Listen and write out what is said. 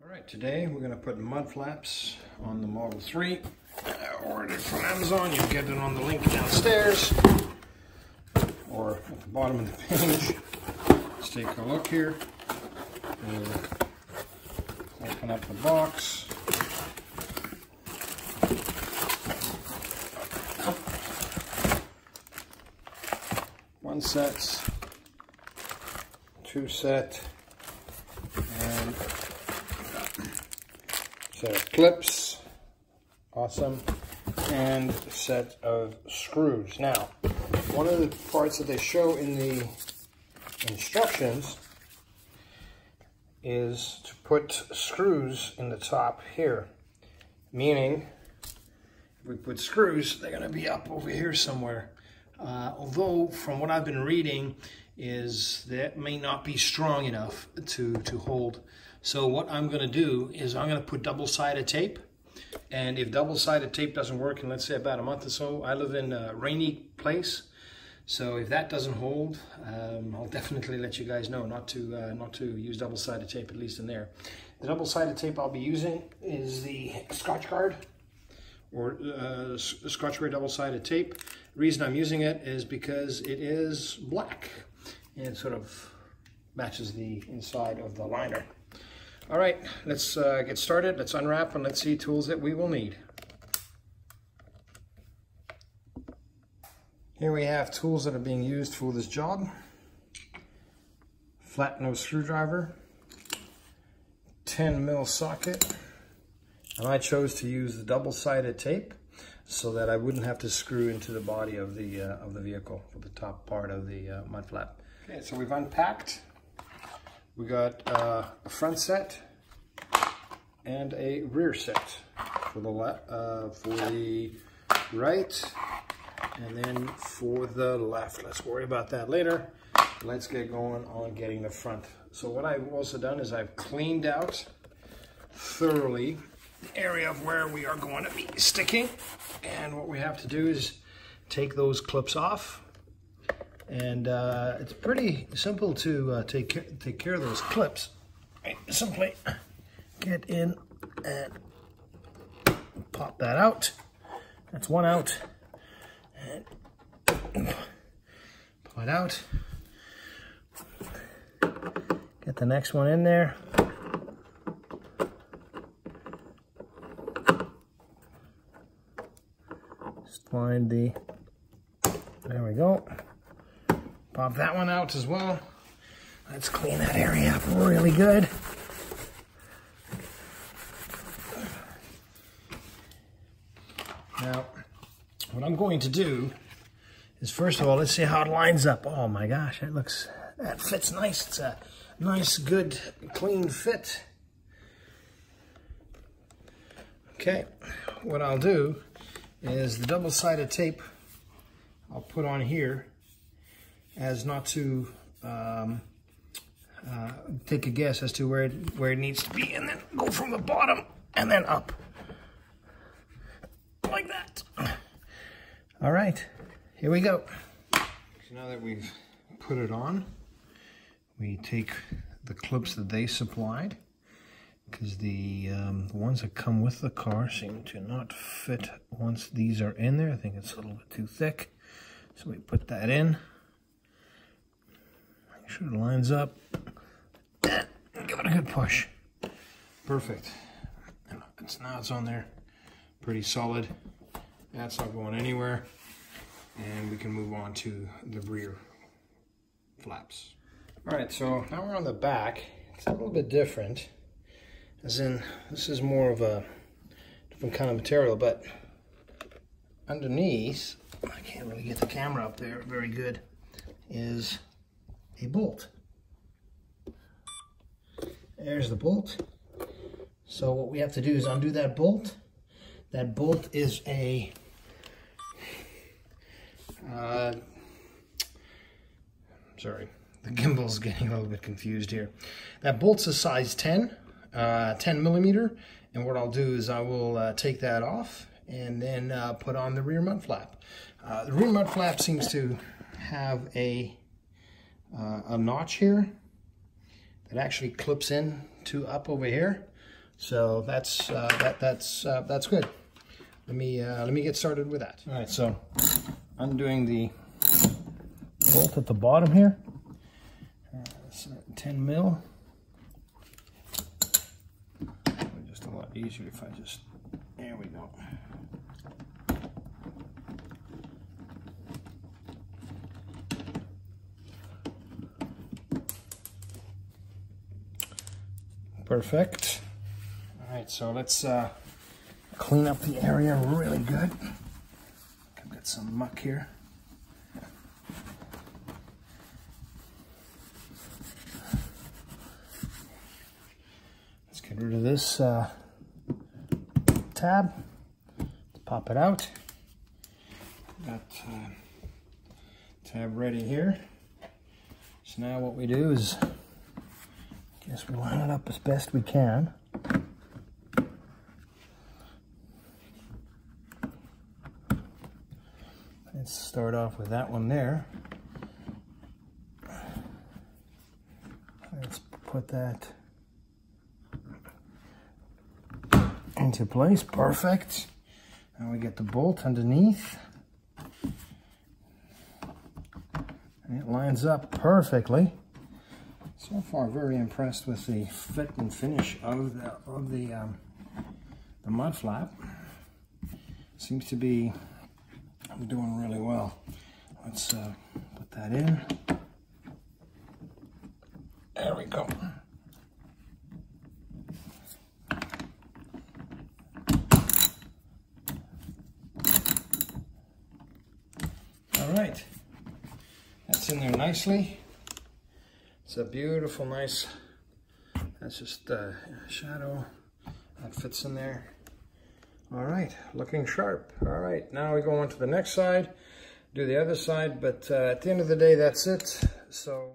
All right, today we're going to put mud flaps on the Model 3. Uh, ordered from Amazon. You'll get it on the link downstairs or at the bottom of the page. Let's take a look here. We'll open up the box. One set, two set, and of clips, awesome, and a set of screws. Now, one of the parts that they show in the instructions is to put screws in the top here, meaning if we put screws, they're going to be up over here somewhere. Uh, although, from what I've been reading, is that may not be strong enough to, to hold. So what I'm going to do is I'm going to put double-sided tape. And if double-sided tape doesn't work in, let's say, about a month or so, I live in a rainy place. So if that doesn't hold, um, I'll definitely let you guys know not to uh, not to use double-sided tape, at least in there. The double-sided tape I'll be using is the Scotch Scotchgard or uh, Scotchgard double-sided tape. The reason I'm using it is because it is black and sort of matches the inside of the liner. All right, let's uh, get started. Let's unwrap and let's see tools that we will need. Here we have tools that are being used for this job. Flat nose screwdriver, 10 mil socket, and I chose to use the double-sided tape so that I wouldn't have to screw into the body of the uh, of the vehicle for the top part of the uh, mud flap. Okay, so we've unpacked. We got uh, a front set and a rear set for the left, uh, for the right, and then for the left. Let's worry about that later. Let's get going on getting the front. So what I've also done is I've cleaned out thoroughly the area of where we are going to be sticking. And what we have to do is take those clips off. And uh, it's pretty simple to uh, take, care, take care of those clips. Simply get in and pop that out. That's one out. And pull it out. Get the next one in there. Just find the, there we go. Pop that one out as well. Let's clean that area up really good. Now, what I'm going to do is first of all, let's see how it lines up. Oh my gosh, that looks, that fits nice. It's a nice, good, clean fit. Okay, what I'll do is the double-sided tape I'll put on here as not to um, uh, take a guess as to where it, where it needs to be and then go from the bottom and then up like that. All right, here we go. So now that we've put it on, we take the clips that they supplied because the, um, the ones that come with the car seem to not fit once these are in there. I think it's a little bit too thick. So we put that in. Make sure it lines up. Give it a good push. Perfect. It's, now it's on there pretty solid. That's not going anywhere. And we can move on to the rear flaps. All right, so now we're on the back. It's a little bit different. As in, this is more of a different kind of material, but underneath, I can't really get the camera up there very good, is a bolt. There's the bolt. So what we have to do is undo that bolt. That bolt is a uh, sorry, the gimbal's getting a little bit confused here. That bolt's a size 10, uh, 10 millimeter, and what I'll do is I will uh, take that off and then uh, put on the rear mud flap. Uh, the rear mud flap seems to have a, uh, a notch here that actually clips in to up over here. So that's uh, that that's uh, that's good. Let me uh, let me get started with that. All right, so undoing the bolt at the bottom here. Uh, 10 mil. Just a lot easier if I just there we go. Perfect. All right, so let's uh, clean up the area really good. I've got some muck here. Let's get rid of this uh, tab. Let's pop it out. Got uh, tab ready here. So now what we do is We line it up as best we can. Let's start off with that one there. Let's put that into place. Perfect. Now we get the bolt underneath. And it lines up perfectly. So far, very impressed with the fit and finish of the of the um, the mud flap. Seems to be doing really well. Let's uh, put that in. There we go. All right, that's in there nicely. It's a beautiful, nice, that's just a shadow that fits in there. All right, looking sharp. All right, now we go on to the next side, do the other side, but uh, at the end of the day, that's it. So.